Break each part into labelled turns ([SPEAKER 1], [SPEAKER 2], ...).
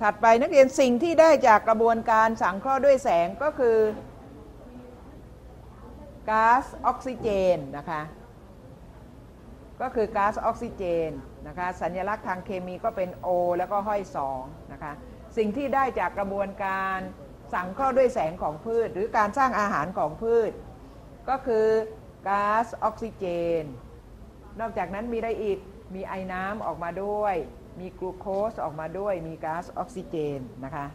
[SPEAKER 1] ถัดไปนักเรียนสิ่งที่ได้จากกระบวนการสังเคราะห์ด้วยแสงก็คือก๊าซออกซิเจนนะคะก็คือก๊าซออกซิเจนนะคะสัญลักษณ์ทางเคมีก็เป็น O แล้วก็ห้อย2นะคะสิ่งที่ได้จากกระบวนการสังเคราะห์ด้วยแสงของพืช หรือการสร้างอาหารของพืช ก็คือก๊าซออกซิเจน นอกจากนั้นมีอะไรอีกมีไอน้ำออกมาด้วย มีกลูโคสออกมาด้วยมีก๊าซออกซิเจนนะคะ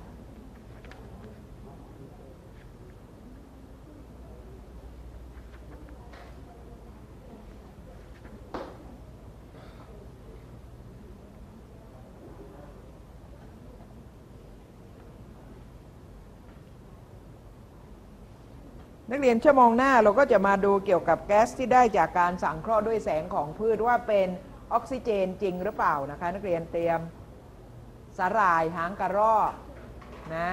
[SPEAKER 1] นักเรียนชั่วโมงหน้าเราก็จะมาดูเกี่ยวกับแก๊สที่ได้จากการสังเคราะห์ด้วยแสงของพืชว่าเป็น ออกซิเจนจริงหรือเปล่านะคะ นักเรียนเตรียมสาหร่ายหางกระรอกนะ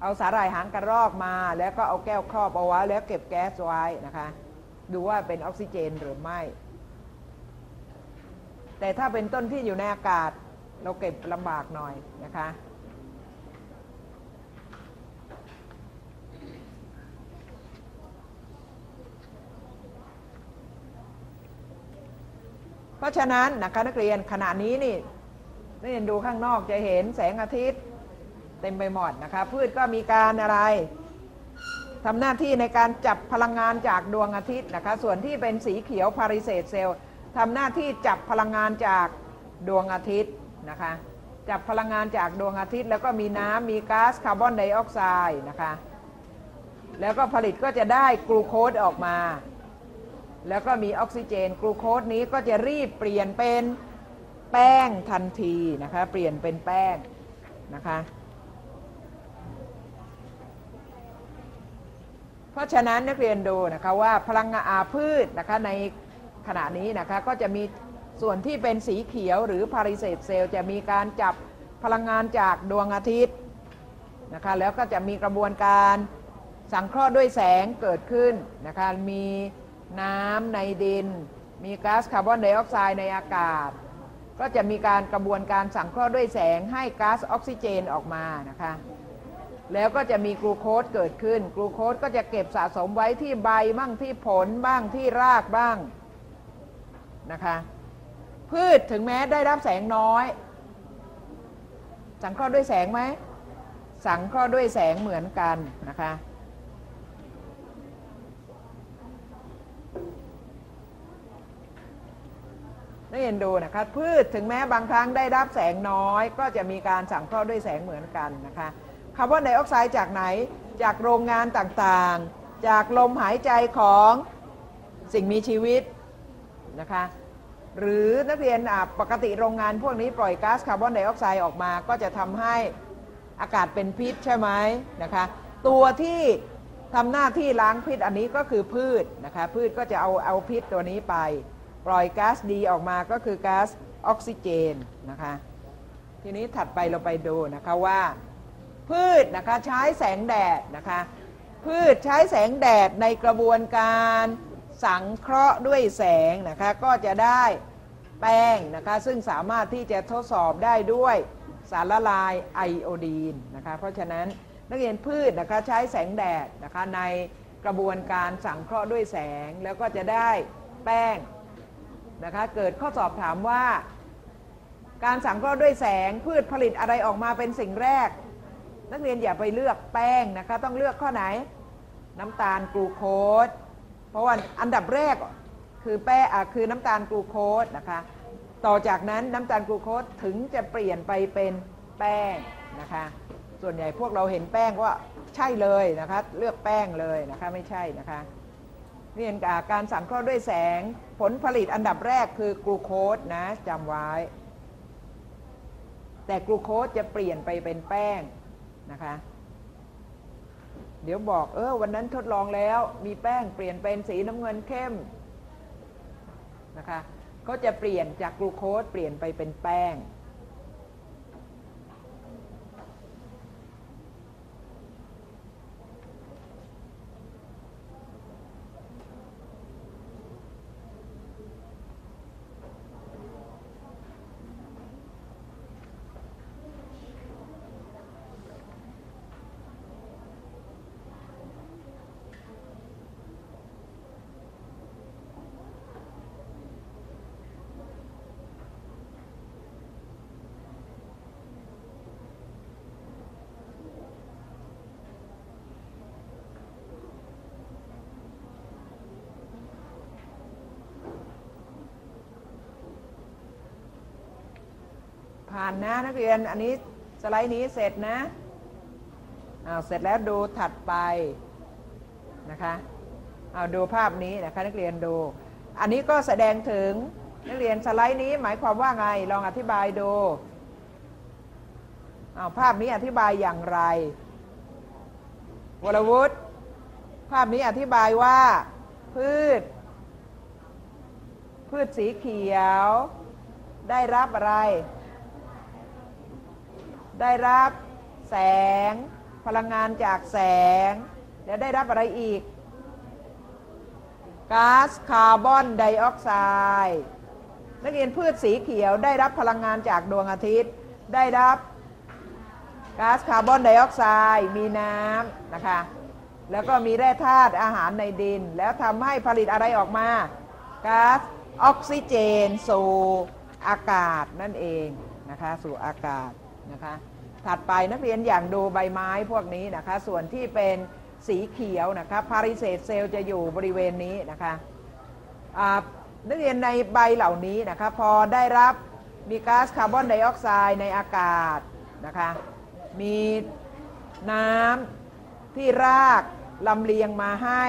[SPEAKER 1] เอาสาหร่ายหางกระรอกมาแล้วก็เอาแก้วครอบเอาไว้แล้วเก็บแก๊สไว้นะคะ ดูว่าเป็นออกซิเจนหรือไม่ แต่ถ้าเป็นต้นที่อยู่ในอากาศ เราเก็บลำบากหน่อยนะคะ เพราะฉะนั้นนะคะนักเรียนขณะนี้นี่นักเรียนดูข้างนอกจะเห็นแสงอาทิตย์เต็มไปหมดนะคะพืชก็มีการอะไรทำหน้าที่ในการจับพลังงานจากดวงอาทิตย์นะคะส่วนที่เป็นสีเขียวพาริเศษเซลล์ทำหน้าที่จับพลังงานจากดวงอาทิตย์นะคะจับพลังงานจากดวงอาทิตย์ แล้วก็มีน้ำมีก๊าซคาร์บอนไดออกไซด์นะคะแล้วก็ผลิตก็จะได้กลูโคสออกมา แล้วก็มีออกซิเจนกลูโคสนี้ก็จะรีบเปลี่ยนเป็นแป้งทันทีนะคะเปลี่ยนเป็นแป้งนะคะเพราะฉะนั้นนักเรียนดูนะคะว่าพลังงานอาพืชนะคะในขณะนี้นะคะก็จะมีส่วนที่เป็นสีเขียวหรือพาริเศษเซลจะมีการจับพลังงานจากดวงอาทิตย์นะคะแล้วก็จะมีกระบวนการสังเคราะห์ด้วยแสงเกิดขึ้นนะคะมี น้ำในดิน มีก๊าซคาร์บอนไดออกไซด์ในอากาศ ก็จะมีการกระบวนการสังเคราะห์ด้วยแสงให้ก๊าซออกซิเจนออกมานะคะแล้วก็จะมีกลูโคสเกิดขึ้น กลูโคสก็จะเก็บสะสมไว้ที่ใบบ้างที่ผลบ้างที่รากบ้างนะคะพืชถึงแม้ได้รับแสงน้อย สังเคราะห์ด้วยแสงไหมสังเคราะห์ด้วยแสงเหมือนกันนะคะ เรียนดูนะคะพืชถึงแม้บางครั้งได้รับแสงน้อย ก็จะมีการสังเคราะห์ด้วยแสงเหมือนกันนะคะคาร์บอนไดออกไซด์จากไหนจากโรงงานต่างๆ จากลมหายใจของสิ่งมีชีวิตนะคะหรือนักเรียนปกติโรงงานพวกนี้ปล่อยก๊าซคาร์บอนไดออกไซด์ออกมา ก็จะทำให้อากาศเป็นพิษใช่ไหมนะคะตัวที่ทำหน้าที่ล้างพิษอันนี้ก็คือพืชนะคะพืชก็จะเอาเอาพิษตัวนี้ไป ปล่อยก๊าซดีออกมาก็คือก๊าซออกซิเจนนะคะทีนี้ถัดไปเราไปดูนะคะว่า พืชนะคะใช้แสงแดดนะคะพืชใช้แสงแดดในกระบวนการสังเคราะห์ด้วยแสงนะคะก็จะได้แป้งนะคะซึ่งสามารถที่จะทดสอบได้ด้วยสารละลายไอโอดีนนะคะเพราะฉะนั้นนักเรียนพืชนะคะใช้แสงแดดนะคะในกระบวนการสังเคราะห์ด้วยแสง แล้วก็จะได้แป้ง นะคะเกิดข้อสอบถามว่า การสังเคราะห์ด้วยแสงพืชผลิตอะไรออกมาเป็นสิ่งแรก นักเรียนอย่าไปเลือกแป้งนะคะต้องเลือกข้อไหน น้ำตาลกลูโคสเพราะว่าอันดับแรกคือแป้งคือน้ำตาลกลูโคสนะคะต่อจากนั้นน้ำตาลกลูโคสถึงจะเปลี่ยนไปเป็นแป้งนะคะส่วนใหญ่พวกเราเห็นแป้งว่าใช่เลยนะคะเลือกแป้งเลยนะคะไม่ใช่นะคะ เรียนการสังเคราะห์ด้วยแสง ผลผลิตอันดับแรกคือกลูโคสนะจำไว้ แต่กลูโคสจะเปลี่ยนไปเป็นแป้งนะคะ เดี๋ยวบอกเออวันนั้นทดลองแล้วมีแป้งเปลี่ยนเป็นสีน้ำเงินเข้มนะคะก็จะเปลี่ยนจากกลูโคสเปลี่ยนไปเป็นแป้ง ผ่านนะนักเรียนอันนี้สไลด์นี้เสร็จนะเอาเสร็จแล้วดูถัดไปนะคะเอาดูภาพนี้นะคะนักเรียนดู อันนี้ก็แสดงถึงนักเรียนสไลด์นี้หมายความว่าไงลองอธิบายดูเอาภาพนี้อธิบายอย่างไร วรวุฒิภาพนี้อธิบายว่า พืช พืชสีเขียว ได้รับอะไร ได้รับแสง พลังงานจากแสง แล้วได้รับอะไรอีกก๊าซคาร์บอนไดออกไซด์นักเรียนพืชสีเขียวได้รับพลังงานจากดวงอาทิตย์ ได้รับก๊าซคาร์บอนไดออกไซด์มีน้ำนะคะแล้วก็มีแร่ธาตุอาหารในดิน แล้วทำให้ผลิตอะไรออกมาก๊าซออกซิเจน สู่อากาศนั่นเองนะคะสู่อากาศ นะคะ ถัดไปนักเรียนอย่างดูใบไม้พวกนี้นะคะ ส่วนที่เป็นสีเขียวนะคะพาริเศษเซลล์จะอยู่บริเวณนี้นะคะนักเรียนในใบเหล่านี้นะคะพอได้รับมีก๊าซคาร์บอนไดออกไซด์ในอากาศนะคะมีน้ำที่รากลำเลียงมาให้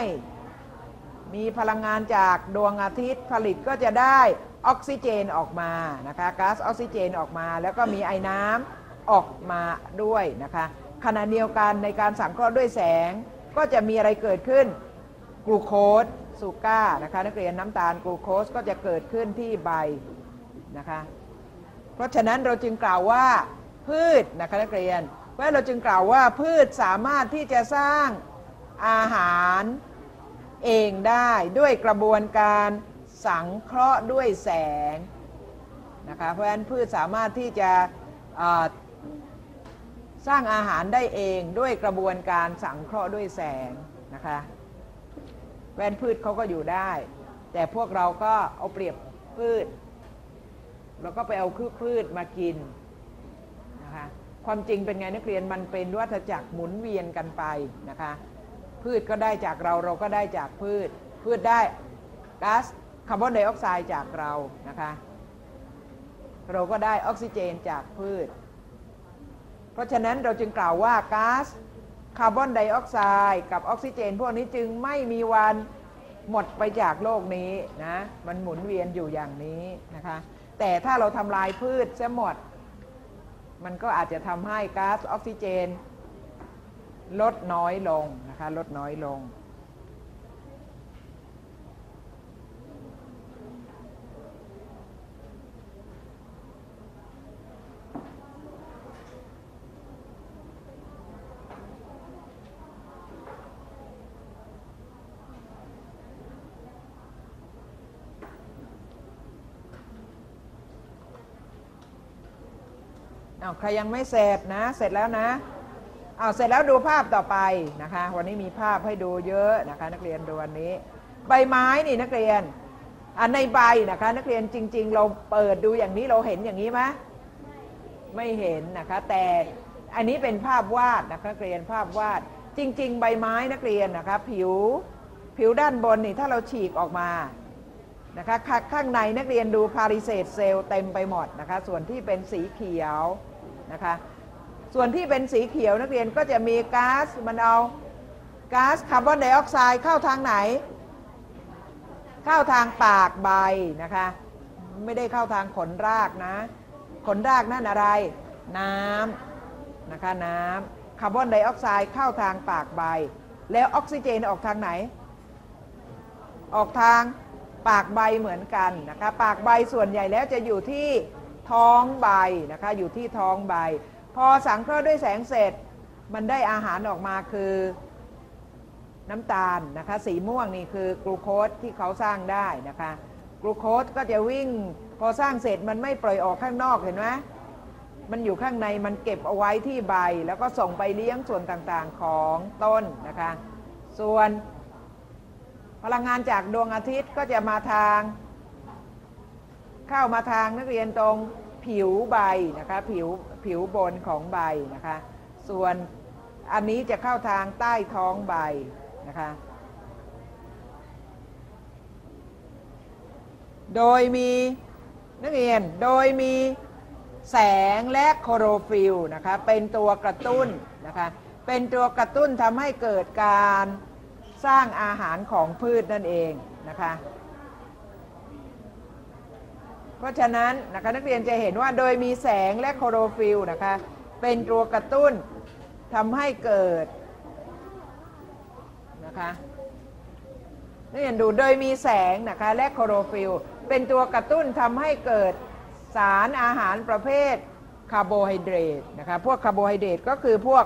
[SPEAKER 1] มีพลังงานจากดวงอาทิตย์ผลิตก็จะได้ออกซิเจนออกมานะคะก๊าซออกซิเจนออกมา แล้วก็มีไอ้น้ำ ออกมาด้วยนะคะขณะเดียวกันในการสังเคราะห์ด้วยแสงก็จะมีอะไรเกิดขึ้นกลูโคสซูก้านะคะนักเรียนน้ำตาลกลูโคสก็จะเกิดขึ้นที่ใบนะคะเพราะฉะนั้นเราจึงกล่าวว่าพืชนะคะนักเรียนว่าเราจึงกล่าวว่าพืชสามารถที่จะสร้างอาหารเองได้ด้วยกระบวนการสังเคราะห์ด้วยแสงนะคะเพราะฉะนั้นพืชสามารถที่จะ สร้างอาหารได้เองด้วยกระบวนการสังเคราะห์ด้วยแสงนะคะแวนพืชเขาก็อยู่ได้ แต่พวกเราก็เอาเปรียบพืชเราก็ไปเอาคือพืชมากินนะคะความจริงเป็นไงนักเรียนมันเป็นวัฏจักรหมุนเวียนกันไปนะคะพืชก็ได้จากเราเราก็ได้จากพืช พืชได้ก๊าซคาร์บอนไดออกไซด์จากเรานะคะเราก็ได้ออกซิเจนจากพืช เพราะฉะนั้นเราจึงกล่าวว่าก๊าซคาร์บอนไดออกไซด์กับออกซิเจน พวกนี้จึงไม่มีวันหมดไปจากโลกนี้นะมันหมุนเวียนอยู่อย่างนี้นะคะแต่ถ้าเราทำลายพืชเสียหมด มันก็อาจจะทำให้ก๊าซออกซิเจน ลดน้อยลงนะคะลดน้อยลง อาใครยังไม่เสร็จนะ เสร็จแล้วนะเอาเสร็จแล้วดูภาพต่อไปนะคะ วันนี้มีภาพให้ดูเยอะนะคะ นักเรียนดูวันนี้ ใบไม้นี่นักเรียนอันในใบนะคะ นักเรียนจริง ๆ เราเปิดดูอย่างนี้เราเห็นอย่างนี้ไหมไม่เห็นนะคะ แต่อันนี้เป็นภาพวาดนะคะนักเรียนภาพวาด จริง ๆ ใบไม้นักเรียนนะคะผิวผิวด้านบนนี่ถ้าเราฉีกออกมานะคะข้างในนักเรียนดูพาริเศษเซลล์เต็มไปหมดนะคะ ส่วนที่เป็นสีเขียว นะคะ ส่วนที่เป็นสีเขียวนักเรียนก็จะมีก๊าซมันเอาก๊าซคาร์บอนไดออกไซด์เข้าทางไหน เข้าทางปากใบนะคะ ไม่ได้เข้าทางขนรากนะ ขนรากนั่นอะไร น้ำนะคะน้ำคาร์บอนไดออกไซด์เข้าทางปากใบ แล้วออกซิเจนออกทางไหน ออกทางปากใบเหมือนกันนะคะ ปากใบส่วนใหญ่แล้วจะอยู่ที่ ท้องใบนะคะอยู่ที่ท้องใบ พอสังเคราะห์ด้วยแสงเสร็จมันได้อาหารออกมาคือน้ำตาลนะคะสีม่วงนี่คือกลูโคสที่เขาสร้างได้นะคะกลูโคสก็จะวิ่งพอสร้างเสร็จมันไม่ปล่อยออกข้างนอกเห็นไหมมันอยู่ข้างในมันเก็บเอาไว้ที่ใบ แล้วก็ส่งไปเลี้ยงส่วนต่างๆของต้นนะคะส่วนพลังงานจากดวงอาทิตย์ก็จะมาทาง เข้ามาทางนักเรียนตรงผิวใบนะคะผิวผิวบนของใบนะคะ ส่วนอันนี้จะเข้าทางใต้ท้องใบนะคะโดยมีนักเรียนโดยมีแสงและคลอโรฟิลล์นะคะเป็นตัวกระตุ้นนะคะเป็นตัวกระตุ้นทำให้เกิดการสร้างอาหารของพืชนั่นเองนะคะ เพราะฉะนั้นนะคะนักเรียนจะเห็นว่าโดยมีแสงและคลอโรฟิลล์นะคะเป็นตัวกระตุ้นทำให้เกิดนะคะนักเรียนดูโดยมีแสงนะคะและคลอโรฟิลล์เป็นตัวกระตุ้นทำให้เกิดสารอาหารประเภทคาร์โบไฮเดรตนะคะพวกคาร์โบไฮเดรตก็คือพวก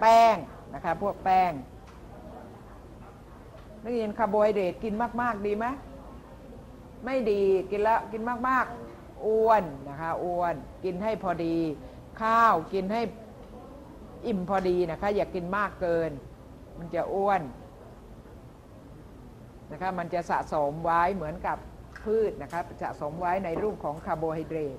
[SPEAKER 1] แป้งนะคะพวกแป้งนักเรียนคาร์โบไฮเดรตกินมาก ๆ ดีไหม ไม่ดีกินแล้วกินมากๆอ้วนนะคะอ้วนกินให้พอดี ข้าวกินให้อิ่มพอดีนะคะ อย่ากินมากเกิน มันจะอ้วนนะคะมันจะสะสมไว้เหมือนกับพืชนะคะสะสมไว้ในรูปของคาร์โบไฮเดรต